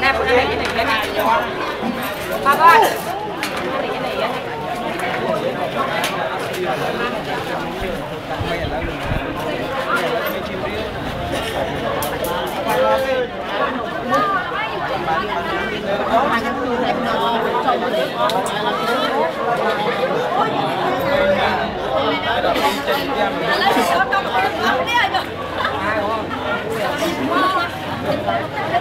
nè cái này cái này bà con Hãy subscribe cho kênh Ghiền Mì Gõ Để không bỏ lỡ những video hấp dẫn subscribe